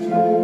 you.